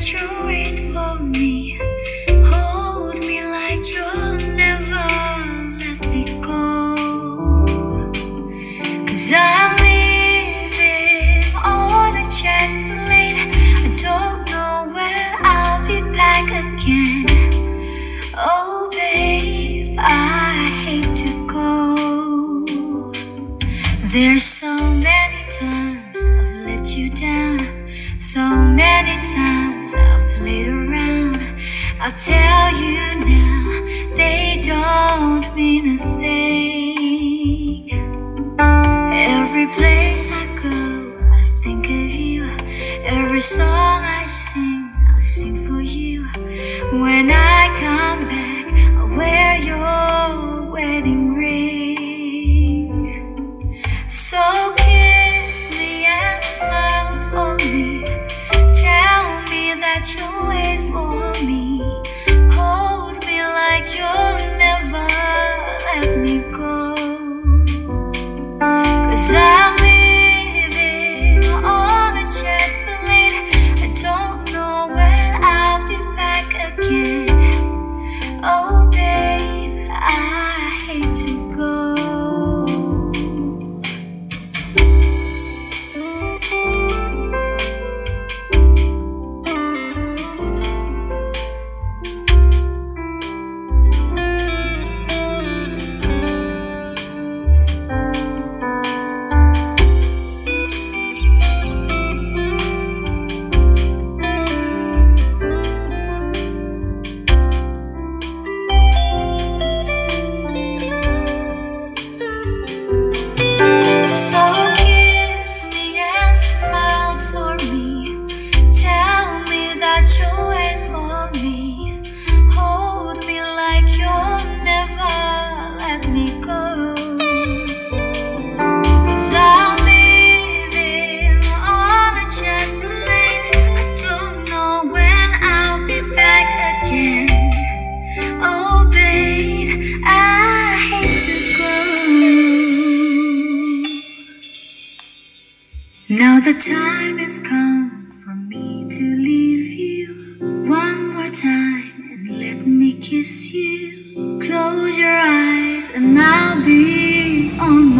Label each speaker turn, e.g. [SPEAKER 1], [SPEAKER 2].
[SPEAKER 1] you'll wait for me. Hold me like you'll never let me I'm on a jet plane. I don't know where I'll be back again. Oh, babe, I hate to go. There's so many times I've let you down. So many times I've played around. I'll tell you now, they don't mean a thing. Every place I go, I think of you. Every song I sing, I sing for you. When I come back, I wear your me that you'll Now the time has come for me to leave you one more time and let me kiss you. Close your eyes and I'll be on